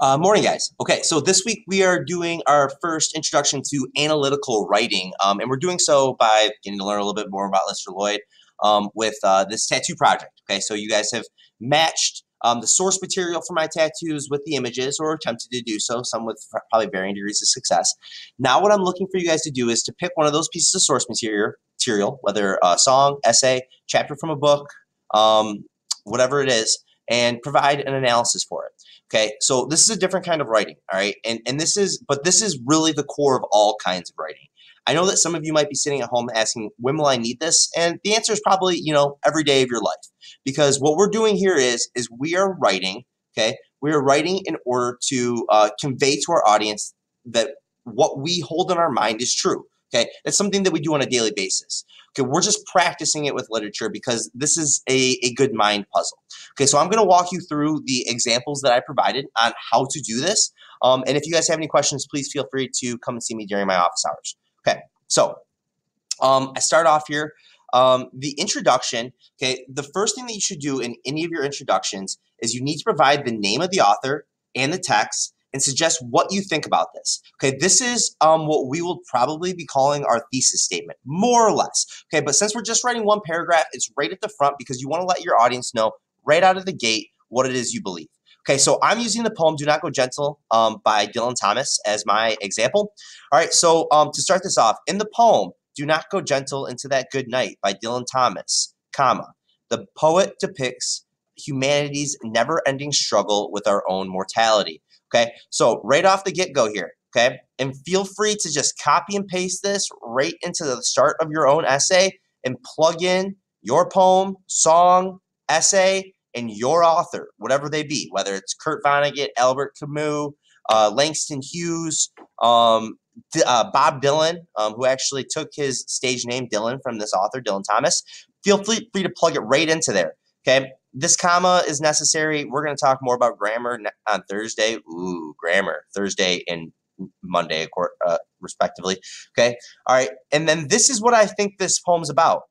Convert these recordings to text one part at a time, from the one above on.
Uh, morning, guys. Okay, so this week we are doing our first introduction to analytical writing, um, and we're doing so by getting to learn a little bit more about Lester Loyd um, with uh, this tattoo project. Okay, so you guys have matched um, the source material for my tattoos with the images, or attempted to do so, some with probably varying degrees of success. Now, what I'm looking for you guys to do is to pick one of those pieces of source material, material whether a song, essay, chapter from a book, um, whatever it is, and provide an analysis for it. Okay, so this is a different kind of writing, all right? And and this is, but this is really the core of all kinds of writing. I know that some of you might be sitting at home asking, when will I need this? And the answer is probably, you know, every day of your life. Because what we're doing here is, is we are writing, okay? We are writing in order to uh, convey to our audience that what we hold in our mind is true. Okay, that's something that we do on a daily basis. Okay, we're just practicing it with literature because this is a, a good mind puzzle. Okay, so I'm going to walk you through the examples that I provided on how to do this. Um, and if you guys have any questions, please feel free to come and see me during my office hours. Okay, so um, I start off here. Um, the introduction, okay, the first thing that you should do in any of your introductions is you need to provide the name of the author and the text and suggest what you think about this. Okay, this is um, what we will probably be calling our thesis statement, more or less. Okay, but since we're just writing one paragraph, it's right at the front because you want to let your audience know right out of the gate what it is you believe. Okay, so I'm using the poem Do Not Go Gentle um, by Dylan Thomas as my example. All right, so um, to start this off, in the poem Do Not Go Gentle into That Good Night by Dylan Thomas, comma, the poet depicts humanity's never-ending struggle with our own mortality. Okay, so right off the get go here, okay, and feel free to just copy and paste this right into the start of your own essay and plug in your poem, song, essay, and your author, whatever they be, whether it's Kurt Vonnegut, Albert Camus, uh, Langston Hughes, um, uh, Bob Dylan, um, who actually took his stage name Dylan from this author, Dylan Thomas. Feel free, free to plug it right into there. Okay, this comma is necessary. We're going to talk more about grammar on Thursday. Ooh, grammar Thursday and Monday, uh, respectively. Okay, all right. And then this is what I think this poem's about.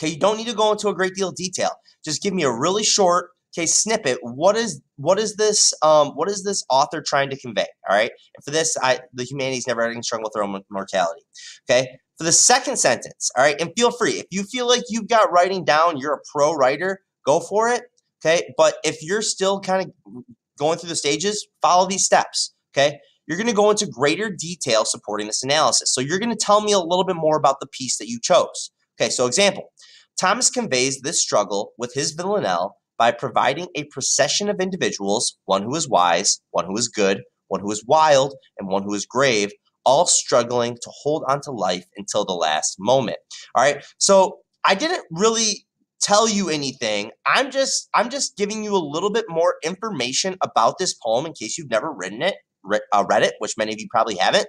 Okay, you don't need to go into a great deal of detail. Just give me a really short okay snippet. What is what is this um what is this author trying to convey? All right. And for this, I the humanity's never ending struggle with their mortality. Okay. For the second sentence, all right, and feel free if you feel like you've got writing down, you're a pro writer go for it. Okay. But if you're still kind of going through the stages, follow these steps. Okay. You're going to go into greater detail supporting this analysis. So you're going to tell me a little bit more about the piece that you chose. Okay. So, example Thomas conveys this struggle with his villanelle by providing a procession of individuals, one who is wise, one who is good, one who is wild, and one who is grave, all struggling to hold on to life until the last moment. All right. So I didn't really tell you anything. I'm just I'm just giving you a little bit more information about this poem in case you've never written it, read, uh, read it, which many of you probably haven't.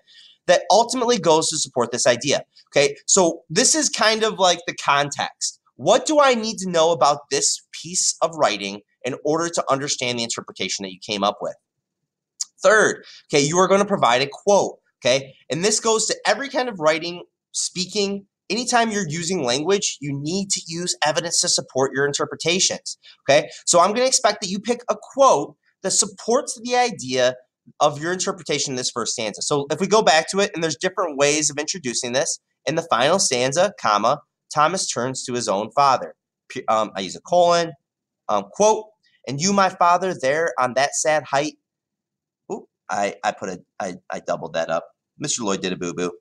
That ultimately goes to support this idea. Okay, so this is kind of like the context. What do I need to know about this piece of writing in order to understand the interpretation that you came up with? Third, okay, you are going to provide a quote. Okay, and this goes to every kind of writing, speaking, anytime you're using language, you need to use evidence to support your interpretations. Okay, so I'm going to expect that you pick a quote that supports the idea of your interpretation in this first stanza. So if we go back to it, and there's different ways of introducing this. In the final stanza, comma, Thomas turns to his own father. Um, I use a colon, um, quote, and you, my father, there on that sad height. Ooh, I, I put a, I, I doubled that up. Mr. Loyd did a boo boo.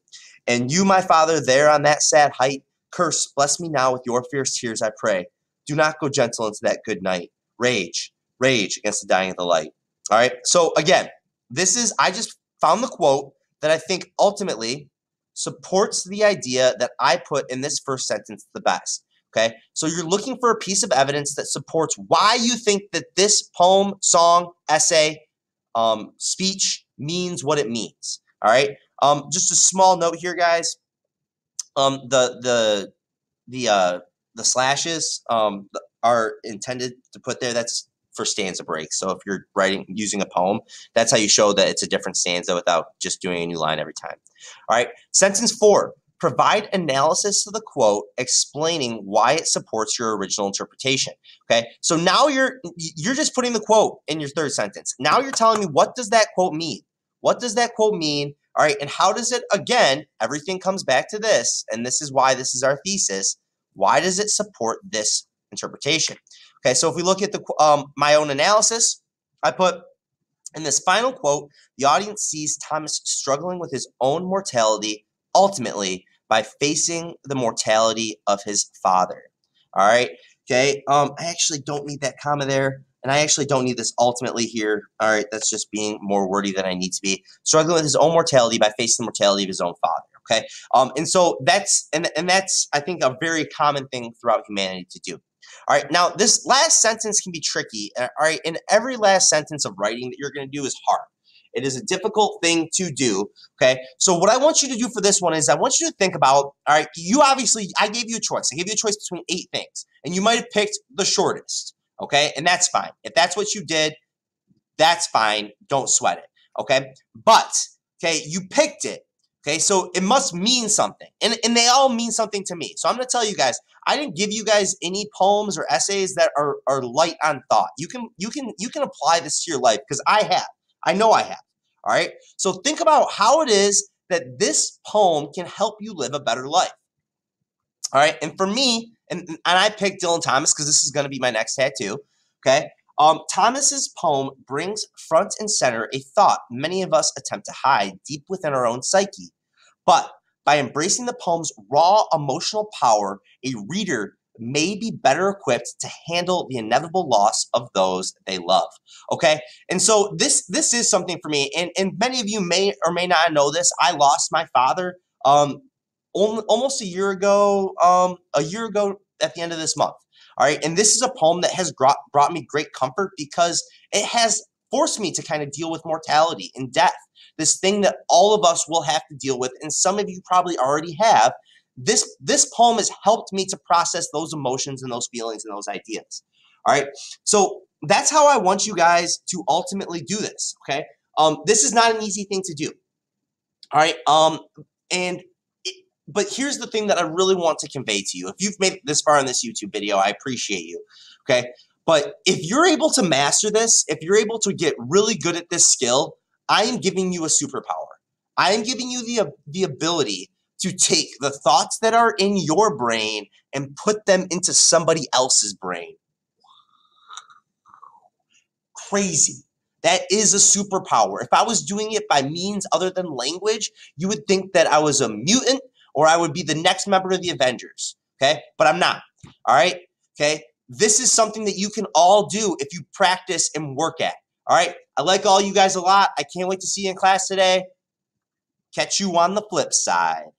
And you, my father, there on that sad height, curse, bless me now with your fierce tears, I pray. Do not go gentle into that good night. Rage, rage against the dying of the light. All right. So again, this is, I just found the quote that I think ultimately supports the idea that I put in this first sentence the best. Okay. So you're looking for a piece of evidence that supports why you think that this poem, song, essay, um, speech means what it means. All right. Um, just a small note here, guys. Um, the the the uh, the slashes um, are intended to put there. That's for stanza breaks. So if you're writing using a poem, that's how you show that it's a different stanza without just doing a new line every time. All right. Sentence four. provide analysis to the quote explaining why it supports your original interpretation. Okay, so now you're you're just putting the quote in your third sentence. Now you're telling me what does that quote mean? What does that quote mean? All right, and how does it again? Everything comes back to this, and this is why this is our thesis. Why does it support this interpretation? Okay, so if we look at the um, my own analysis, I put in this final quote, the audience sees Thomas struggling with his own mortality ultimately by facing the mortality of his father. All right. Okay. Um, I actually don't need that comma there. And I actually don't need this ultimately here. All right. That's just being more wordy than I need to be. Struggling with his own mortality by facing the mortality of his own father. Okay. Um, and so that's, and, and that's, I think, a very common thing throughout humanity to do. All right, now this last sentence can be tricky. All right, and every last sentence of writing that you're going to do is hard. It is a difficult thing to do. Okay. So what I want you to do for this one is I want you to think about, all right, you obviously, I gave you a choice. I gave you a choice between eight things, and you might have picked the shortest. Okay. And that's fine. If that's what you did, that's fine. Don't sweat it. Okay. But, okay, you picked it. Okay, so it must mean something. And, and they all mean something to me. So I'm going to tell you guys, I didn't give you guys any poems or essays that are, are light on thought. You can you can you can apply this to your life because I have. I know I have. All right. So think about how it is that this poem can help you live a better life. All right. And for me, and, and I picked Dylan Thomas because this is going to be my next tattoo. Okay. Um, Thomas's poem brings front and center a thought many of us attempt to hide deep within our own psyche. But by embracing the poem's raw emotional power, a reader may be better equipped to handle the inevitable loss of those they love. Okay? And so this this is something for me and and many of you may or may not know this. I lost my father um almost a year ago um a year ago at the end of this month. All right? And this is a poem that has brought brought me great comfort because it has forced me to kind of deal with mortality and death. This thing that all of us will have to deal with and some of you probably already have this this poem has helped me to process those emotions and those feelings and those ideas. All right. So that's how I want you guys to ultimately do this. Okay. Um, this is not an easy thing to do. All right. Um, and but here's the thing that I really want to convey to you. If you've made this far in this YouTube video, I appreciate you. Okay. But if you're able to master this, if you're able to get really good at this skill, I am giving you a superpower. I am giving you the, the ability to take the thoughts that are in your brain and put them into somebody else's brain. Crazy. That is a superpower. If I was doing it by means other than language, you would think that I was a mutant or I would be the next member of the Avengers. Okay? But I'm not. All right? Okay? This is something that you can all do if you practice and work at. All right? I like all you guys a lot. I can't wait to see you in class today. Catch you on the flip side.